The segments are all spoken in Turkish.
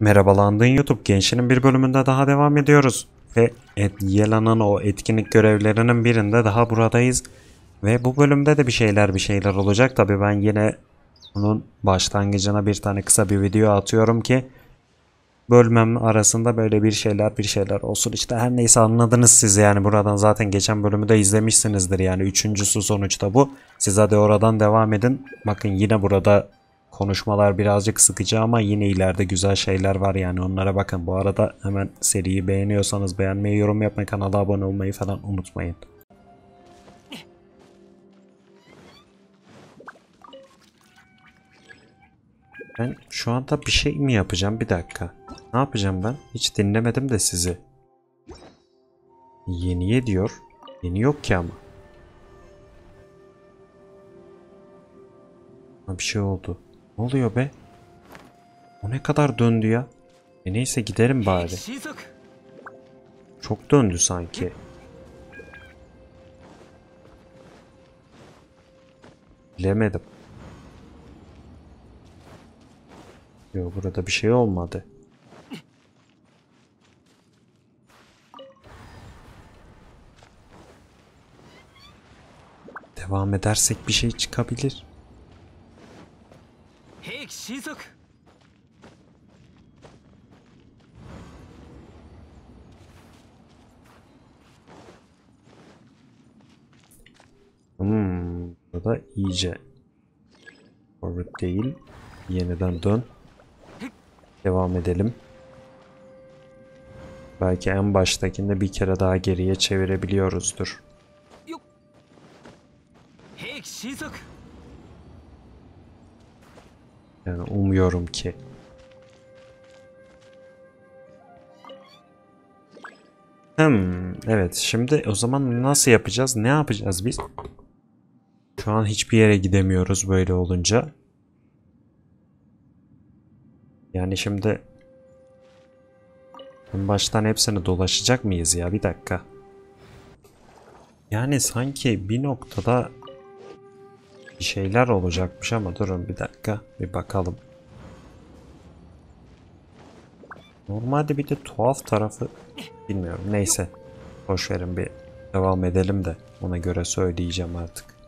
Merhabalandığın YouTube gençinin bir bölümünde daha devam ediyoruz. Ve et, Yela'nın o etkinlik görevlerinin birinde daha buradayız. Ve bu bölümde de bir şeyler bir şeyler olacak. Tabi ben yine bunun başlangıcına bir tane kısa bir video atıyorum ki bölmem arasında böyle bir şeyler bir şeyler olsun. İşte her neyse anladınız siz yani buradan zaten geçen bölümü de izlemişsinizdir yani. Üçüncüsü sonuçta bu. Siz hadi oradan devam edin. Bakın yine burada konuşmalar birazcık sıkıcı ama yine ileride güzel şeyler var yani onlara bakın. Bu arada hemen seriyi beğeniyorsanız beğenmeyi, yorum yapmayı, kanala abone olmayı falan unutmayın. Ben şu anda bir şey mi yapacağım? Bir dakika. Ne yapacağım ben? Hiç dinlemedim de sizi. Yeniye diyor. Yeni yok ki ama. Bir şey oldu. Ne oluyor be? O ne kadar döndü ya? E neyse giderim bari. Çok döndü sanki. Bilemedim. Yok burada bir şey olmadı. Devam edersek bir şey çıkabilir. Gizlice. Forward değil. Yeniden dön. Devam edelim. Belki en baştakinde bir kere daha geriye çevirebiliyoruzdur. Yani umuyorum ki. Hmm, evet şimdi o zaman nasıl yapacağız? Ne yapacağız biz? Şu an hiçbir yere gidemiyoruz böyle olunca. Yani şimdi en baştan hepsini dolaşacak mıyız ya? Bir dakika. Yani sanki bir noktada bir şeyler olacakmış ama durun bir dakika bir bakalım. Normalde bir de tuhaf tarafı bilmiyorum neyse boş verin bir devam edelim de ona göre söyleyeceğim artık.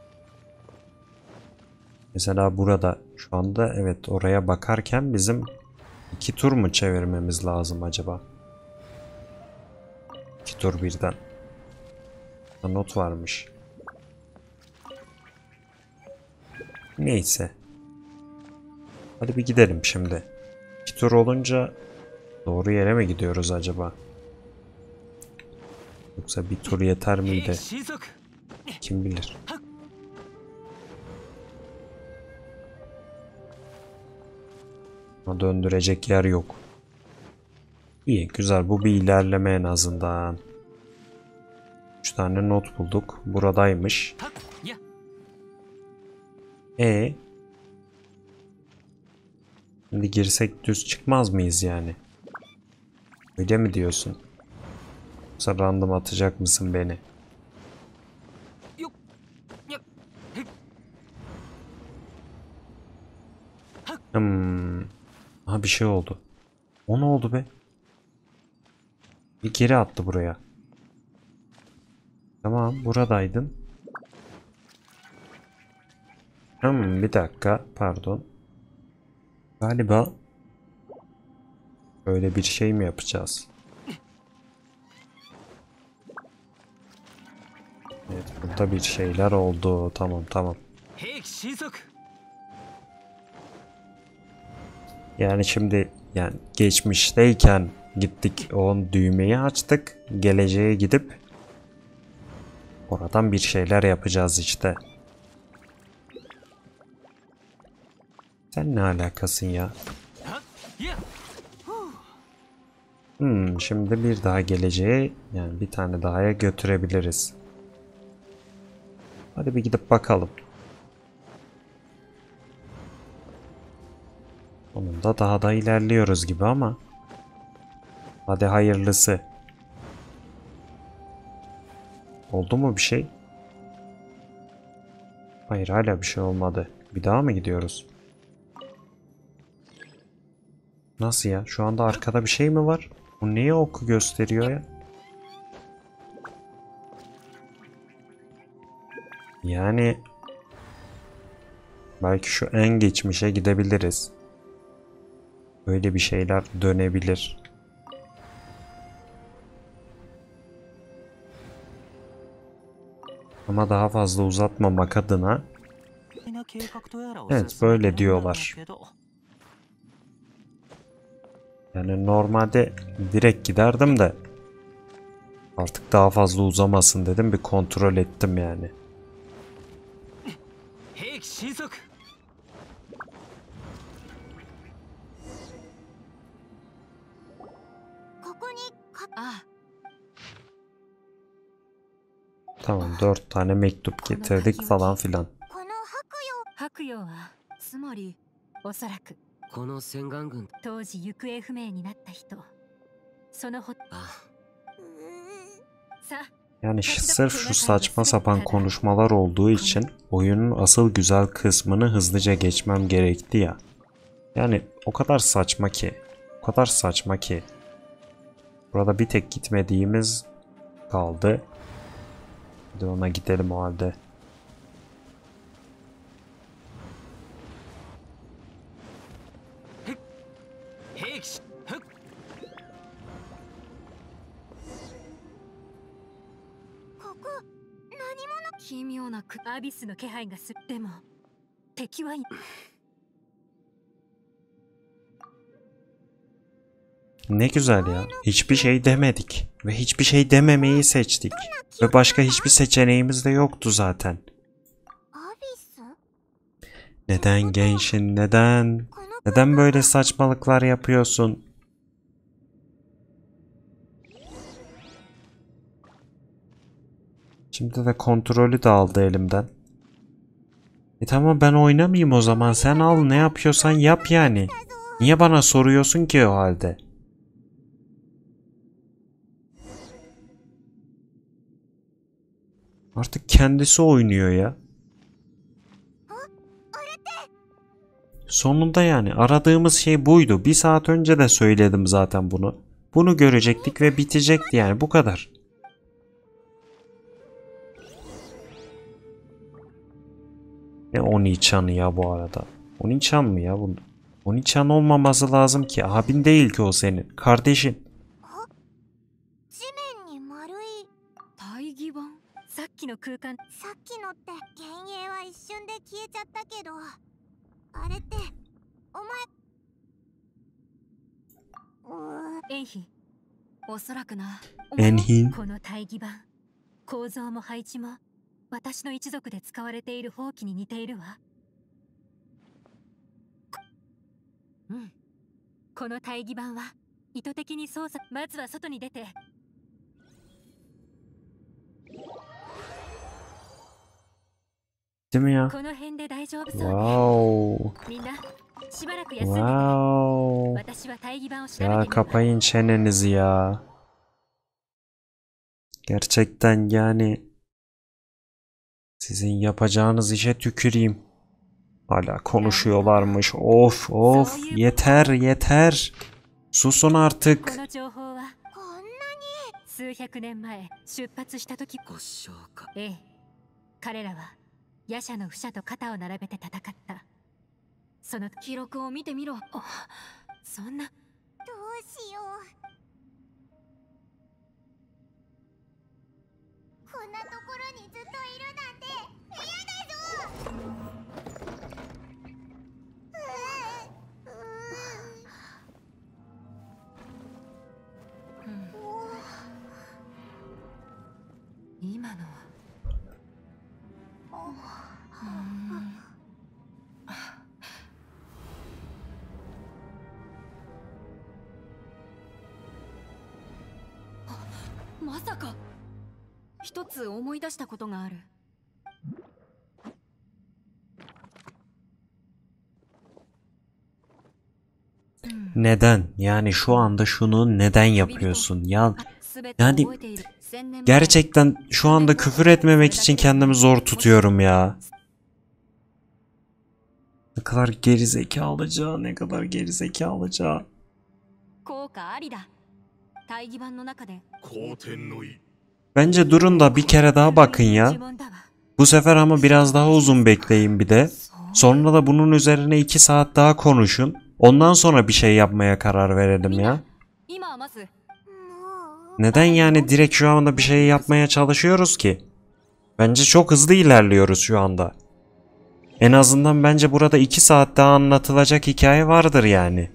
Mesela burada şu anda evet oraya bakarken bizim iki tur mu çevirmemiz lazım acaba? İki tur birden. Burada not varmış. Neyse. Hadi bir gidelim şimdi. İki tur olunca doğru yere mi gidiyoruz acaba? Yoksa bir tur yeter miydi? Kim bilir. Ama döndürecek yer yok. İyi güzel bu bir ilerleme en azından. 3 tane not bulduk. Buradaymış. E Şimdi girsek düz çıkmaz mıyız yani? Öyle mi diyorsun? Yoksa random atacak mısın beni? Hmm. Ha bir şey oldu. O ne oldu be? Bir geri attı buraya. Tamam buradaydın. Hmm, bir dakika pardon. Galiba böyle bir şey mi yapacağız? Evet burada bir şeyler oldu. Tamam tamam. Yani şimdi yani geçmişteyken gittik o düğmeyi açtık. Geleceğe gidip oradan bir şeyler yapacağız işte. Sen ne alakasın ya? Hmm, şimdi bir daha geleceğe yani bir tane daha götürebiliriz. Hadi bir gidip bakalım. Sonunda daha da ilerliyoruz gibi ama. Hadi hayırlısı. Oldu mu bir şey? Hayır hala bir şey olmadı. Bir daha mı gidiyoruz? Nasıl ya? Şu anda arkada bir şey mi var? Bu niye oku gösteriyor ya? Yani belki şu en geçmişe gidebiliriz. Böyle bir şeyler dönebilir. Ama daha fazla uzatmamak adına Evet böyle diyorlar. yani normalde direkt giderdim de artık daha fazla uzamasın dedim bir kontrol ettim yani. Tamam dört tane mektup getirdik falan filan. この白白陽はつまりおそらくこの洗顔軍当時行方不明になった人そのほあ夜うさ Yani şu- sırf şu saçma sapan konuşmalar olduğu için oyunun asıl güzel kısmını hızlıca geçmem gerekti ya. Yani o kadar saçma ki. O kadar saçma ki. Burada bir tek gitmediğimiz kaldı. Hadi ona gidelim o halde. 兵器しふっここ何者奇妙なくアビスの気配がするでも敵はい Ne güzel ya. Hiçbir şey demedik ve hiçbir şey dememeyi seçtik. Ve başka hiçbir seçeneğimiz de yoktu zaten. Neden gençin neden? Neden böyle saçmalıklar yapıyorsun? Şimdi de kontrolü de aldı elimden. E tamam ben oynamayayım o zaman sen al ne yapıyorsan yap yani. Niye bana soruyorsun ki o halde? Artık kendisi oynuyor ya. Sonunda yani aradığımız şey buydu. Bir saat önce de söyledim zaten bunu. Bunu görecektik ve bitecekti yani bu kadar. Ne Onichan'ı ya bu arada? Onichan mı ya bu? Onichan olmaması lazım ki. Abin değil ki o senin. Kardeşin. きの空間。さっきのって幻影は一瞬で消えちゃったけど。あれってお前エンヒおそらくな。エンヒこの大義板構造も配置も私の一族で使われている宝器に似ているわ。こうん。この大義板は意図的に操作まずは外に出て Değil mi ya? この辺で大丈夫そうね Wow. みんなしばらく休んでて Wow. 私は大義板を調べてみ Ya るわ kapayın çenenizi ya. Gerçekten yani sizin yapacağınız işe tüküreyim. Hala konuşuyorlarmış. Of of yeter yeter. Susun こ artık. の情報はこんな数百年前出発した時ご消化ええ彼らは 夜叉の不者と肩を並べて戦った。その記録を見てみろ。あそんな。どうしよう。こんなところにずっといるなんて嫌だぞ。うーう今のは一つ思い出したことがある Neden? Yani şu anda şunu neden yapıyorsun? Ya Yani gerçekten şu anda küfür etmemek için kendimi zor tutuyorum ya. Ne kadar gerizekalıca, ne kadar gerizekalıca. かありだ大義版の中で 好天の意 Bence durun da bir kere daha bakın ya. Bu sefer ama biraz daha uzun bekleyin bir de. Sonra da bunun üzerine 2 saat daha konuşun. Ondan sonra bir şey yapmaya karar verelim ya. Neden yani direkt şu anda bir şey yapmaya çalışıyoruz ki? Bence çok hızlı ilerliyoruz şu anda. En azından bence burada 2 saat daha anlatılacak hikaye vardır yani.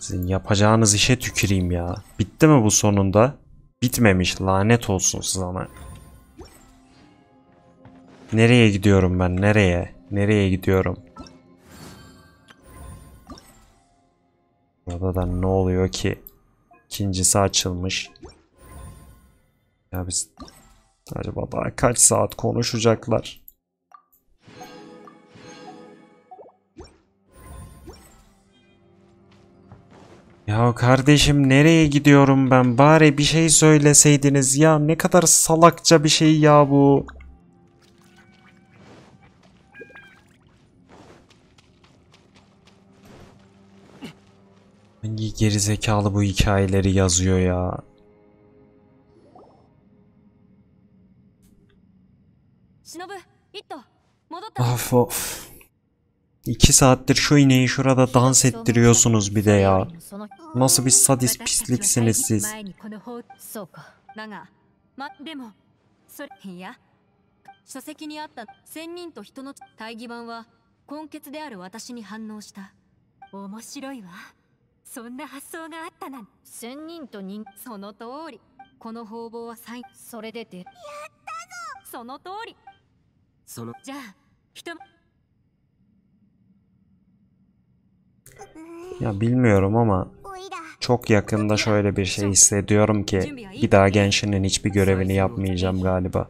Sizin yapacağınız işe tüküreyim ya. Bitti mi bu sonunda? Bitmemiş lanet olsun sana. Nereye gidiyorum ben? Nereye? Nereye gidiyorum? Burada da ne oluyor ki? İkincisi açılmış. Ya biz acaba daha kaç saat konuşacaklar? Ya kardeşim nereye gidiyorum ben? Bari bir şey söyleseydiniz ya. Ne kadar salakça bir şey ya bu. Hangi gerizekalı bu hikayeleri yazıyor ya? Of of. İki saattir şu ineği şurada dans ettiriyorsunuz bir de ya. その Nasıl bir sadist 私たちは pisliksiniz siz. 前にこの法そうかだがまでもそれいや書籍にあった仙人と人の大義版は根血である私に反応した面白いわそんな発想があったなん仙人と人その通りこの方々はサインそれででやったぞその通りそのじゃあ人 Ya bilmiyorum ama çok yakında şöyle bir şey hissediyorum ki bir daha Genshin'in hiçbir görevini yapmayacağım galiba.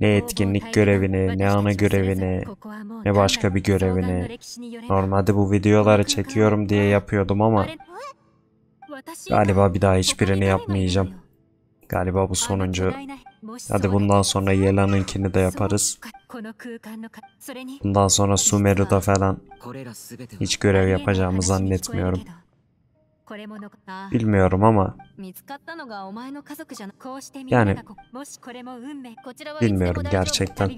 Ne etkinlik görevini, ne ana görevini, ne başka bir görevini. Normalde bu videoları çekiyorum diye yapıyordum ama galiba bir daha hiçbirini yapmayacağım. Galiba bu sonuncu. Hadi bundan sonra Yelan'ınkini de yaparız. Bundan sonra Sumeru'da falan hiç görev yapacağımı zannetmiyorum. Bilmiyorum ama yani bilmiyorum gerçekten.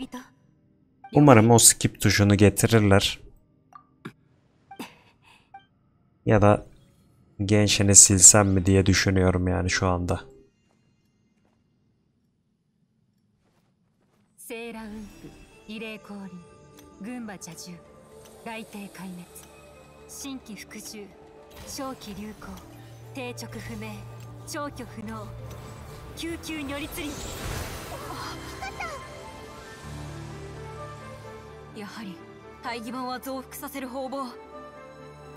Umarım o skip tuşunu getirirler. Ya da gençini silsem mi diye düşünüyorum yani şu anda. 異例降臨。群馬蛇獣雷帝壊滅。新規服従正気流行。定直不明。消去不能。救急如律。輪やはり大義版は増幅させる方々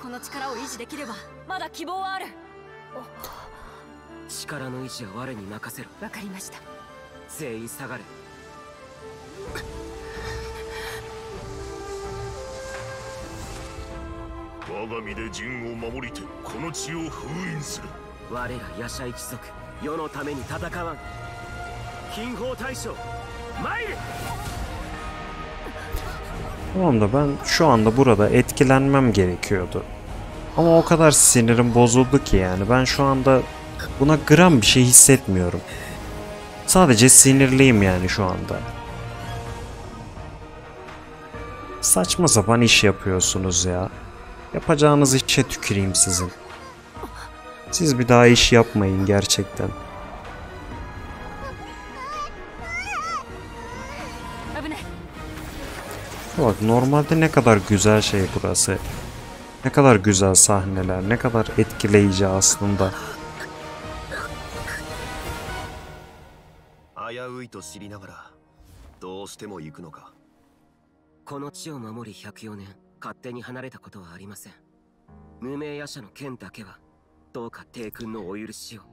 この力を維持できればまだ希望はある。力の維持は我に任せろ。わかりました。全員下がれ我が身で陣を守りてこの地を封印する我ら夜叉一族世のために戦わん金宝大将参れ Tamam da ben şu anda burada etkilenmem gerekiyordu. Ama o kadar sinirim bozuldu ki yani ben şu anda buna gram bir şey hissetmiyorum. Sadece sinirliyim yani şu anda. Saçma sapan iş yapıyorsunuz ya. Yapacağınız işe tüküreyim sizin. Siz bir daha iş yapmayın gerçekten. Bak normalde ne kadar güzel şey burası. Ne kadar güzel sahneler, ne kadar etkileyici aslında. Ayağı 勝手に離れたことはありません。無名夜叉の剣だけはどうか帝君のお許しを。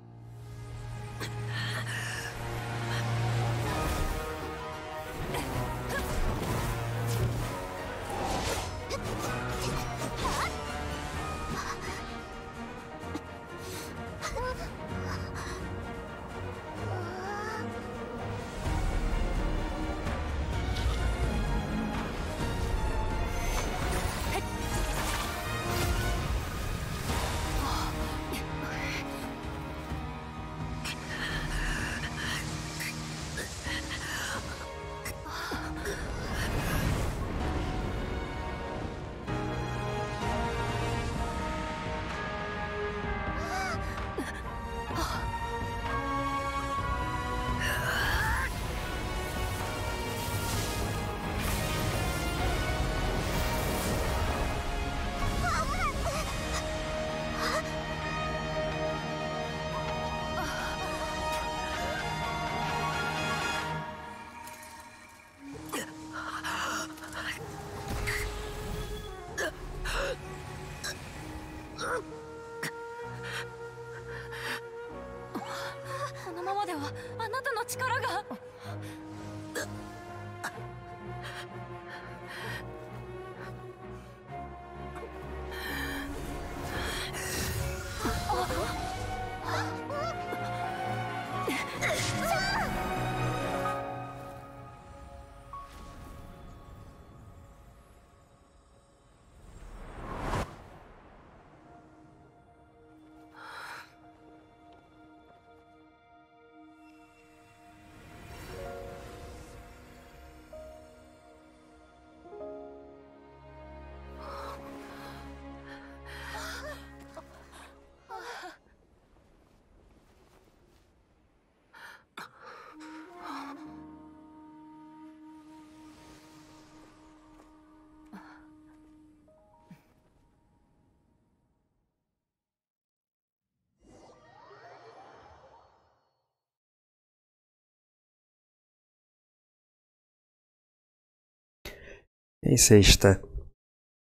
Neyse işte.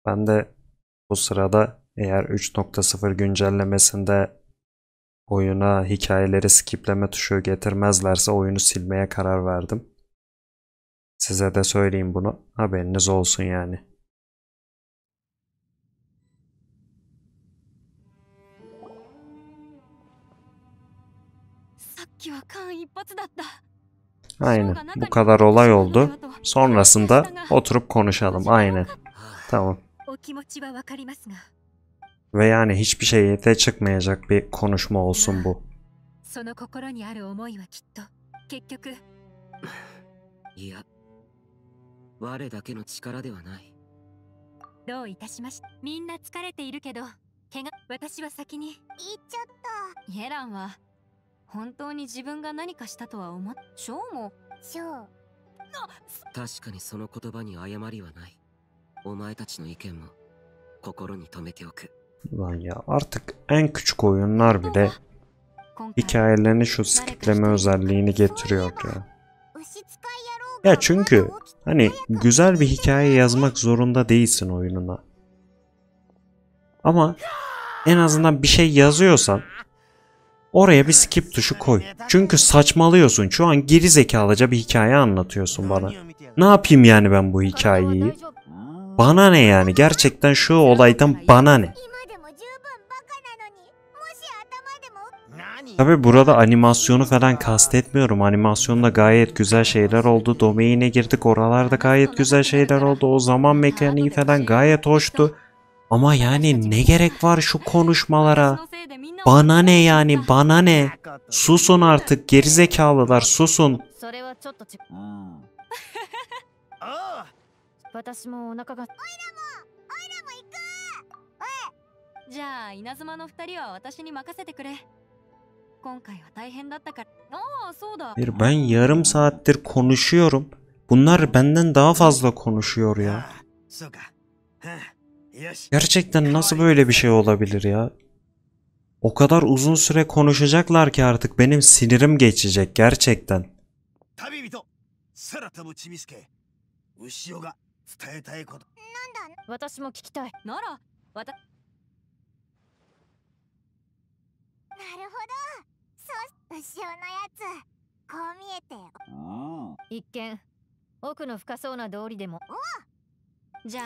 Ben de bu sırada eğer 3.0 güncellemesinde oyuna hikayeleri skipleme tuşu getirmezlerse oyunu silmeye karar verdim. Size de söyleyeyim bunu. Haberiniz olsun yani. Aynen. Bu kadar olay oldu. Sonrasında oturup konuşalım. Aynen. Tamam. Ve yani hiçbir şey yete çıkmayacak bir konuşma olsun bu. 本当に自分が何かしたとは思っショーもショー確かにその言葉に誤りはないお前たちの意見も心に留めておく Ulan ya artık en küçük oyunlar bile 今回 hikayelerini şu skipleme özelliğini getiriyor ya. Ya çünkü hani güzel bir hikaye yazmak zorunda değilsin oyununa. Ama en azından bir şey yazıyorsan Oraya bir skip tuşu koy. Çünkü saçmalıyorsun. Şu an geri zekalıca bir hikaye anlatıyorsun bana. Ne yapayım yani ben bu hikayeyi? Bana ne yani? Gerçekten şu olaydan bana ne? Tabi burada animasyonu falan kastetmiyorum. Animasyonda gayet güzel şeyler oldu. Domain'e girdik oralarda gayet güzel şeyler oldu. O zaman mekaniği falan gayet hoştu. Ama yani ne gerek var şu konuşmalara? Bana ne yani bana ne? Susun artık gerizekalılar susun. Bir ben yarım saattir konuşuyorum. Bunlar benden daha fazla konuşuyor ya. Ah, そうかはあよし Gerçekten nasıl böyle bir şey olabilir ya? O kadar uzun süre konuşacaklar ki artık benim sinirim geçecek gerçekten. 旅人空飛ぶちびすけ牛尾が伝えたいこと私も聞きたいならわたなるほどそう牛尾のやつこう見えてうん一見奥の深そうな通りでもじゃあ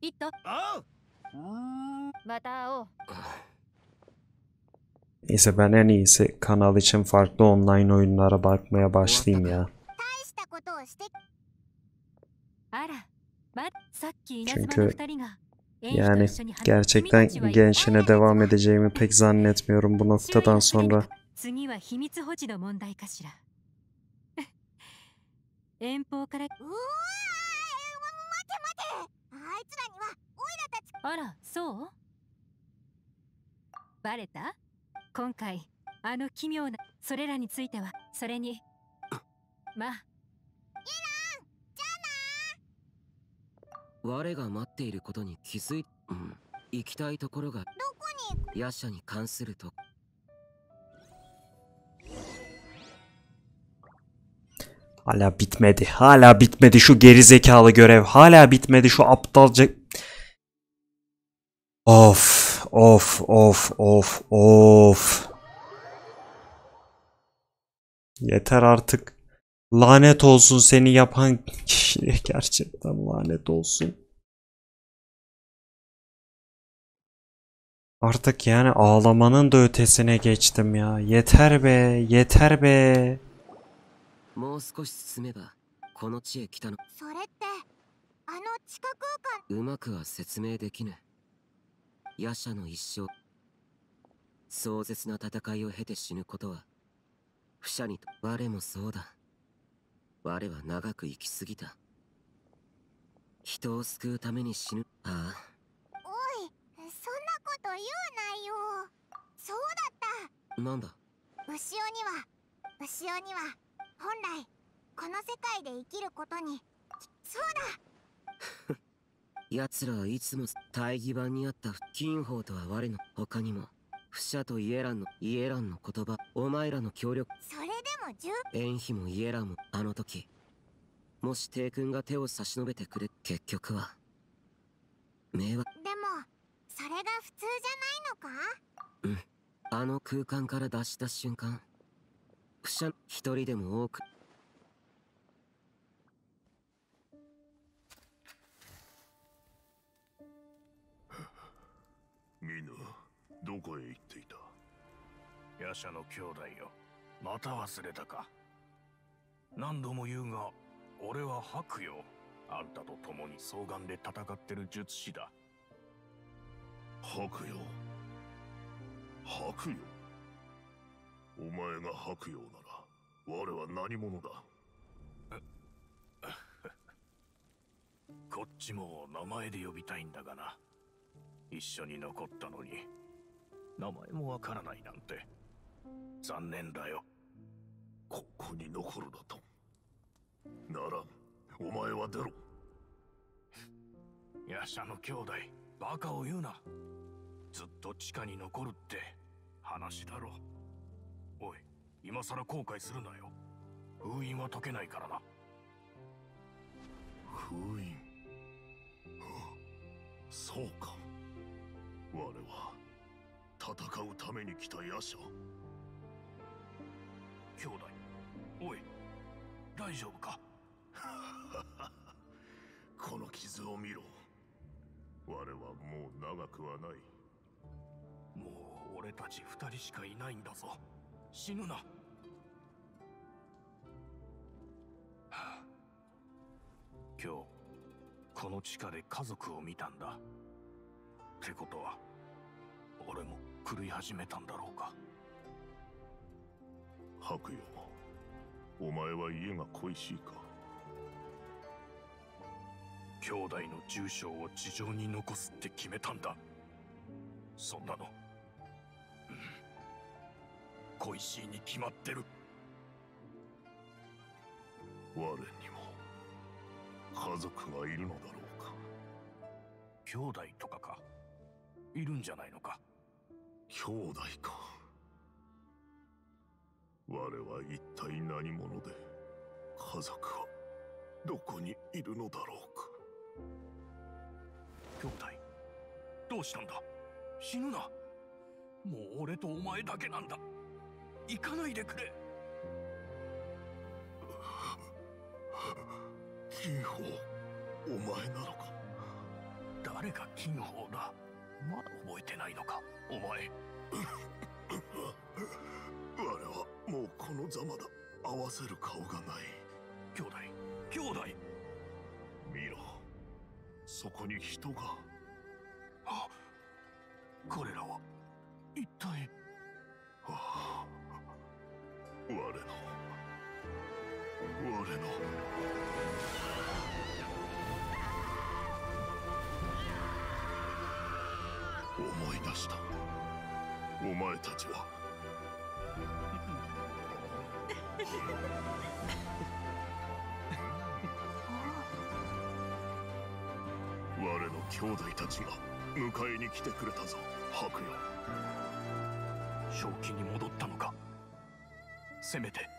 イットおううんまた会おう Neyse ben en iyisi kanal için farklı online oyunlara bakmaya başlayayım ya. 大したことをしてあらまさっき稲 Çünkü 妻の二人がエイジと Yani 一緒に話 gerçekten 君たちは gençine devam edeceğimi pek zannetmiyorum bu noktadan sonra. 次は秘密保持の問題かしら遠方からうわー待て待てあい つらにはオイラたちあらそう？バレた？今回あの奇妙なそれらについてはそれに。まあ。我が待っていることに気づいうん行きたいところがどこに夜叉に関すると Hala bitmedi. Hala bitmedi şu gerizekalı görev. Hala bitmedi şu aptalca... Of, of, of, of, of. Yeter artık. Lanet olsun seni yapan kişiye gerçekten lanet olsun. Artık yani ağlamanın da ötesine geçtim ya. Yeter be, yeter be. もう少し進めばこの地へ来たの。それってあの地下空間。うまくは説明できぬ。夜叉の一生。壮絶な戦いを経て死ぬことは不者にと。我もそうだ。我は長く生きすぎた。人を救うために死ぬ。ああ。おいそんなこと言うなよ。そうだっなんだ？た牛尾には牛尾には本来この世界で生きることに。そうだ。奴らはいつも大義版にあった金宝とは我の他にも不者とイエランのイエランの言葉お前らの協力それでも十縁妃もイエランもあの時。もし帝君が手を差し伸べてくれ結局は。迷惑でもそれが普通じゃないのか？あの空間から脱した瞬間不者一人でも多く。ミヌどこへ行っていた？ヤシャの兄弟よ。また忘れたか。何度も言うが俺は白よあんたと共に双眼で戦ってる術師だ。白よ白よお前が白よなら我は何者だ？こっちも名前で呼びたいんだがな。一緒に残ったのに。名前もわからないなんて。残念だよ。ここに残るだと？ならん。お前は出ろ。ヤシャの兄弟バカを言うな。ずっと地下に残るって話だろ今さら後悔するなよ。封印は解けないからな。封印？あそうか。我は戦うために来た夜叉兄弟おい大丈夫か？この傷を見ろ。我はもう長くはない。もう俺たち二人しかいないんだぞ死ぬな。はあ今日この地下で家族を見たんだ。ってことは俺も狂い始めたんだろうか。白よお前は家が恋しいか。兄弟の住所を地上に残すって決めたんだ。そんなの、うん、恋しいに決まってる。我にも家族がいるのだろうか。兄弟とかか。いるんじゃないのか。兄弟か。我は一体何者で家族はどこにいるのだろうか。兄弟どうしたんだ？死ぬな。もう俺とお前だけなんだ行かないでくれ。金宝お前なのか？誰が金宝だ？まだ覚えてないのか？お前。我はもうこのざまだ。合わせる顔がない。兄弟。兄弟。見ろ。そこに人が。あ彼らは一体我の。思い出した。お前たちは。我の兄弟たちが迎えに来てくれたぞ白よ正気に戻ったのか。せめて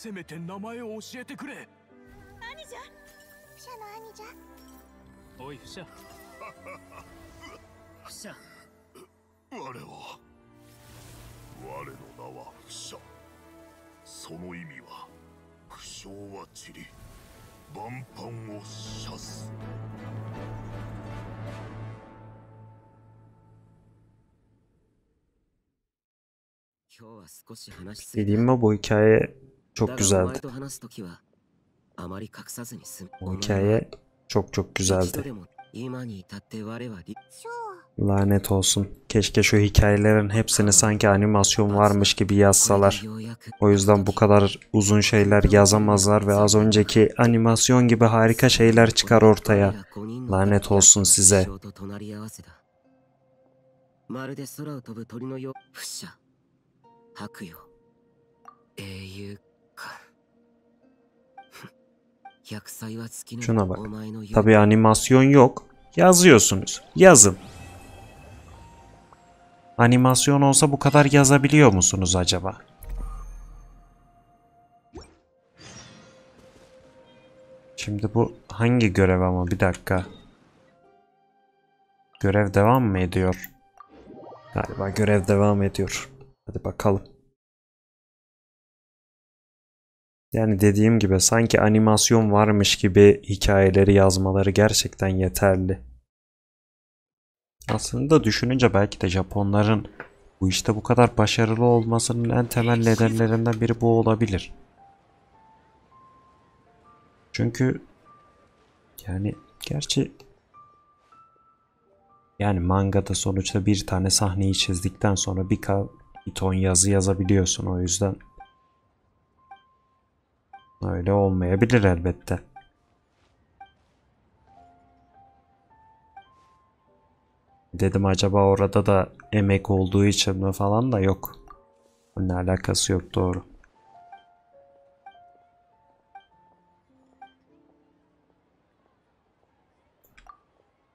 せめて名前を教えてくれ。兄じゃ不者の兄じゃおい不者。不者。我は我の名は不者。その意味は不祥は散り万般を射す。今日は少し話しすぎ Dediğim mi bu hikaye だ Çok güzeldi. Bu hikaye çok çok güzeldi. Lanet olsun. Keşke şu hikayelerin hepsini sanki animasyon varmış gibi yazsalar. O yüzden bu kadar uzun şeyler yazamazlar ve az önceki animasyon gibi harika şeyler çıkar ortaya. Lanet olsun size. Şuna bak. Tabi animasyon yok. Yazıyorsunuz. Yazın. Animasyon olsa bu kadar yazabiliyor musunuz acaba? Şimdi bu hangi görev ama bir dakika. Görev devam mı ediyor? Galiba görev devam ediyor. Hadi bakalım. Yani dediğim gibi sanki animasyon varmış gibi hikayeleri yazmaları gerçekten yeterli. Aslında düşününce belki de Japonların bu işte bu kadar başarılı olmasının en temel nedenlerinden biri bu olabilir. Çünkü yani gerçi yani mangada sonuçta bir tane sahneyi çizdikten sonra bir, ton yazı yazabiliyorsun o yüzden öyle olmayabilir elbette. Dedim acaba orada da emek olduğu için mi falan da yok. Bununla alakası yok doğru.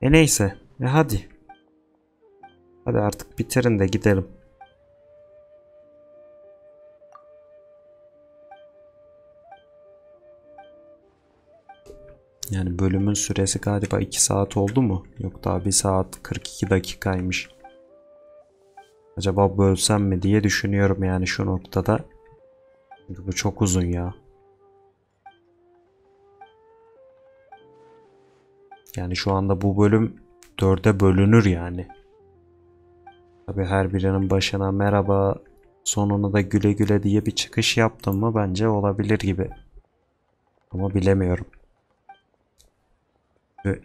E neyse. E hadi. Hadi artık bitirin de gidelim. Yani bölümün süresi galiba 2 saat oldu mu? Yok daha 1 saat 42 dakikaymış. Acaba bölsem mi diye düşünüyorum yani şu noktada. Çünkü bu çok uzun ya. Yani şu anda bu bölüm dörde bölünür yani. Tabi her birinin başına merhaba sonuna da güle güle diye bir çıkış yaptım mı bence olabilir gibi. Ama bilemiyorum. Ve-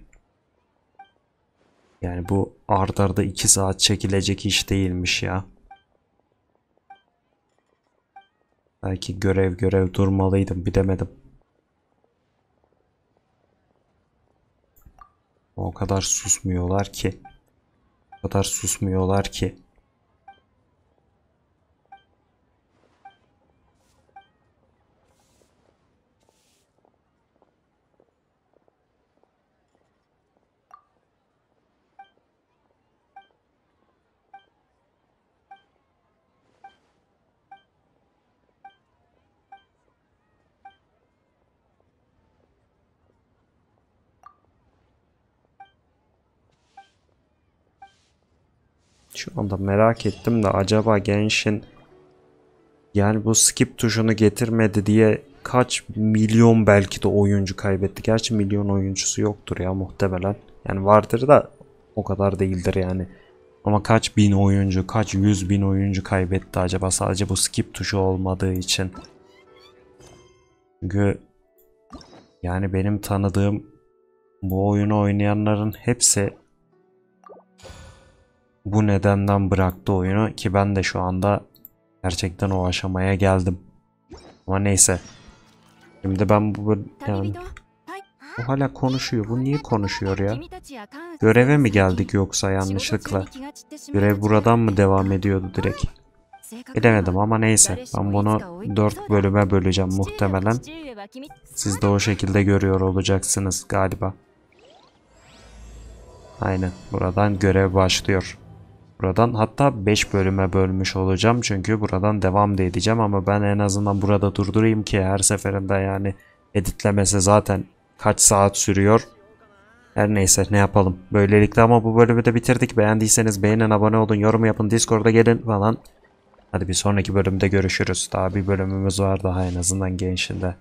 Yani bu ard arda 2 saat çekilecek iş değilmiş ya. Belki görev görev durmalıydım bilemedim. O kadar susmuyorlar ki. O kadar susmuyorlar ki. Şu anda merak ettim de acaba Genshin yani bu skip tuşunu getirmedi diye kaç milyon belki de oyuncu kaybetti. Gerçi milyon oyuncusu yoktur ya muhtemelen. Yani vardır da o kadar değildir yani. Ama kaç bin oyuncu, kaç yüz bin oyuncu kaybetti acaba sadece bu skip tuşu olmadığı için. Çünkü yani benim tanıdığım bu oyunu oynayanların hepsi bu nedenden bıraktı oyunu ki ben de şu anda gerçekten o aşamaya geldim. Ama neyse. Şimdi ben bu yani bu hala konuşuyor. Bu niye konuşuyor ya? Göreve mi geldik yoksa yanlışlıkla? Görev buradan mı devam ediyordu direkt? Bilemedim ama neyse. Ben bunu 4 bölüme böleceğim muhtemelen. Siz de o şekilde görüyor olacaksınız galiba. Aynen. Buradan görev başlıyor. Buradan hatta 5 bölüme bölmüş olacağım. Çünkü buradan devam da edeceğim ama ben en azından burada durdurayım ki her seferinde yani editlemesi zaten kaç saat sürüyor. Her neyse ne yapalım. Böylelikle ama bu bölümü de bitirdik. Beğendiyseniz beğenin, abone olun, yorum yapın, Discord'a gelin falan. Hadi bir sonraki bölümde görüşürüz. Daha bir bölümümüz var daha en azından gençinde.